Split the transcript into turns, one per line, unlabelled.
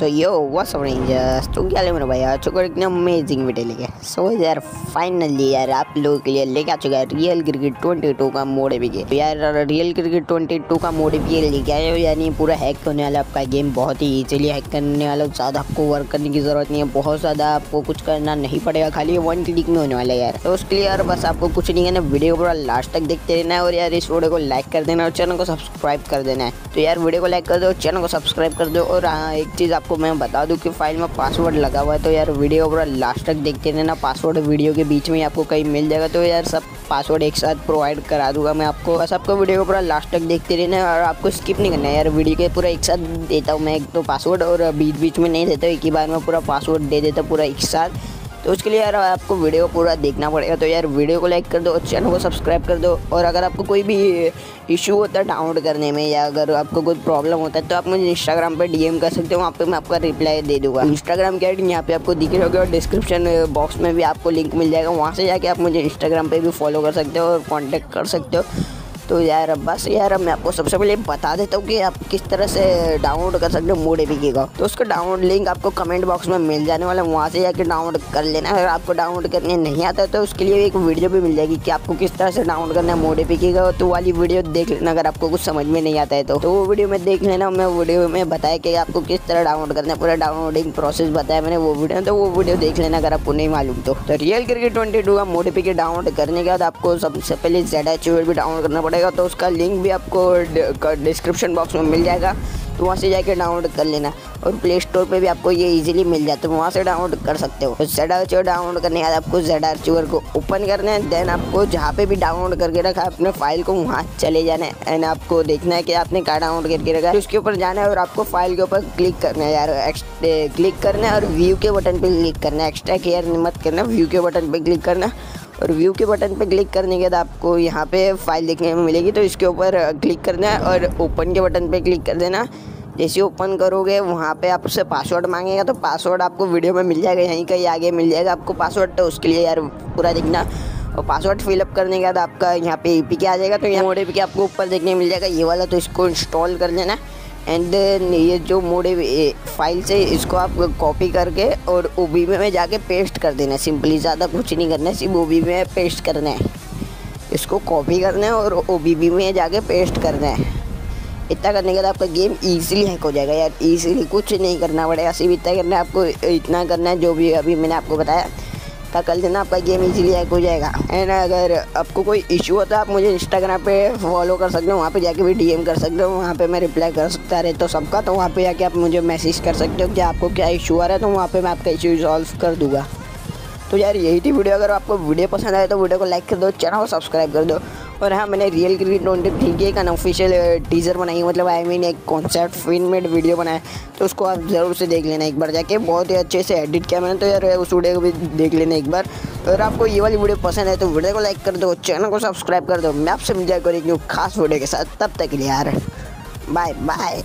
सो यो up rangers तो क्या ले मेरे भाई? आ चुका एक अमेजिंग वीडियो लेके। सो यार फाइनली यार, आप लोगों के लिए लेके आ चुका है रियल क्रिकेट 22 का मोड भी के। यार रियल क्रिकेट 22 का मोड भी लेके आए हो, यानी पूरा हैक होने वाला आपका गेम बहुत ही इजीली हैक करने वाला ज़्यादा आपको वर्क करने की ज़रूरत नहीं है, बहुत ज़्यादा आपको कुछ करना नहीं पड़ेगा, खाली वन क्लिक में होने वाला है यार। तो उसके लिए यार, बस आपको कुछ नहीं करना वीडियो पूरा लास्ट तक देखते रहना है और यार, इस वीडियो को लाइक कर देना और चैनल को सब्सक्राइब कर देना है। तो यार वीडियो को लाइक कर दो चैनल को सब्सक्राइब कर दो और हाँ एक चीज़ आपको मैं बता दूँ कि फ़ाइल में पासवर्ड लगा हुआ है तो यार वीडियो पूरा लास्ट तक देखते रहना पासवर्ड वीडियो के बीच में आपको कहीं मिल जाएगा तो यार सब पासवर्ड एक साथ प्रोवाइड करा दूँगा मैं आपको। बस आपको वीडियो को पूरा लास्ट तक देखते रहना और आपको स्किप नहीं करना है यार वीडियो के पूरा एक साथ देता हूँ मैं एक तो पासवर्ड और बीच बीच में नहीं देता, एक ही बार में पूरा पासवर्ड दे देता पूरा एक साथ। तो उसके लिए यार आपको वीडियो पूरा देखना पड़ेगा। तो यार वीडियो को लाइक कर दो, चैनल को सब्सक्राइब कर दो और अगर आपको कोई भी इशू होता है डाउनलोड करने में या अगर आपको कोई प्रॉब्लम होता है तो आप मुझे इंस्टाग्राम पे डीएम कर सकते हो, वहाँ पे मैं आपका रिप्लाई दे दूँगा। इंस्टाग्राम के आई यहाँ पे आपको दिख रहे होगा और डिस्क्रिप्शन बॉक्स में भी आपको लिंक मिल जाएगा। वहाँ से जाके आप मुझे इंस्टाग्राम पर भी फॉलो कर सकते हो और कॉन्टैक्ट कर सकते हो। तो यार बस यार मैं आपको सबसे पहले बता देता हूँ कि आप किस तरह से डाउनलोड कर सकते हो मोड एपी का तो उसका डाउनलोड लिंक आपको कमेंट बॉक्स में मिल जाने वाला है वहाँ से जाकर डाउनलोड कर लेना अगर आपको डाउनलोड करने नहीं आता तो उसके लिए एक वीडियो भी मिल जाएगी कि आपको किस तरह से डाउनलोड करना है मोड एपी का तो वाली वीडियो देख लेना अगर आपको कुछ समझ में नहीं आता है तो, तो वो वीडियो में देख लेना मैं वीडियो में बताया कि आपको किस तरह डाउनलोड करना है पूरा डाउनलोडिंग प्रोसेस बताया मैंने वो वीडियो तो वो वीडियो देख लेना अगर आपको नहीं मालूम तो, रियल क्रिकेट ट्वेंटी का मोड एपी डाउनलोड करने के बाद आपको सबसे पहले जेड भी डाउनलोड करना पड़ेगा। तो उसका लिंक भी आपको डिस्क्रिप्शन बॉक्स में मिल जाएगा। तो वहाँ से जाके डाउनलोड कर लेना। और प्ले स्टोर पे भी आपको ये इजीली मिल जाता है। वहाँ से डाउनलोड कर सकते हो। जेड आर डाउनलोड करने के बाद आपको जेड आर को ओपन करना है। देन आपको जहाँ पे भी डाउनलोड करके रखा है, अपने फ़ाइल को वहाँ चले जाना है। एंड आपको देखना है कि आपने क्या डाउनलोड करके रखा है। उसके ऊपर जाना है और आपको फ़ाइल के ऊपर क्लिक करना है यार। क्लिक करना है और व्यू के बटन पर क्लिक करना है। एक्स्ट्रा केयर मत करना। व्यू के बटन पर क्लिक करना। और व्यू के बटन पे क्लिक करने के बाद आपको यहाँ पे फ़ाइल देखने में मिलेगी तो इसके ऊपर क्लिक करना है और ओपन के बटन पे क्लिक कर देना। जैसे ओपन करोगे, वहाँ पे आपसे पासवर्ड मांगेगा तो पासवर्ड आपको वीडियो में मिल जाएगा, यहीं कहीं आगे मिल जाएगा आपको पासवर्ड तो उसके लिए यार पूरा देखना। और पासवर्ड फिलअप करने के बाद आपका यहाँ पे ए आ जाएगा तो यहाँ मोड ए आपको ऊपर देखने मिल जाएगा। ये वाला तो इसको इंस्टॉल कर लेना एंड ये जो मोड फ़ाइल से इसको आप कॉपी करके और ओ में जाके पेस्ट कर देना है। सिंपली ज़्यादा कुछ नहीं करना है, सिर्फ़ ओ में पेस्ट करना है। इसको कॉपी करना है और ओबीबी में जाके पेस्ट करना है। इतना करने के बाद आपका गेम इजीली हैक हो जाएगा यार। इजीली कुछ नहीं करना पड़ेगा, सिर्फ़ इतना करना है, आपको इतना करना है, जो भी अभी मैंने आपको बताया। का कल देना आपका गेम इजीली हैक हो जाएगा। एंड अगर आपको कोई इशू होता है आप मुझे इंस्टाग्राम पे फॉलो कर सकते हो, वहाँ पे जाके भी डीएम कर सकते हो, वहाँ पे मैं रिप्लाई कर सकता रहता तो सबका तो वहाँ पे जाके आप मुझे मैसेज कर सकते हो कि आपको क्या इशू आ रहा है तो वहाँ पर मैं आपका इशू सॉल्व कर दूँगा। तो यार, यही थी वीडियो। अगर आपको वीडियो पसंद आए तो वीडियो को लाइक कर दो, चैनल को सब्सक्राइब कर दो। और हाँ मैंने रियल क्रिकेट ट्वेंटी थ्री की एक अनऑफिशियल टीजर बनाई मतलब आई मीन एक कॉन्सेप्ट फिन मेड वीडियो बनाया तो उसको आप ज़रूर से देख लेना एक बार जाके। बहुत ही अच्छे से एडिट किया मैंने तो यार उस वीडियो को भी देख लेना एक बार। अगर आपको ये वाली वीडियो पसंद है तो वीडियो को लाइक कर दो चैनल को सब्सक्राइब कर दो। मैं आपसे मिल जाएगा एक खास वीडियो के साथ। तब तक के लिए यार बाय बाय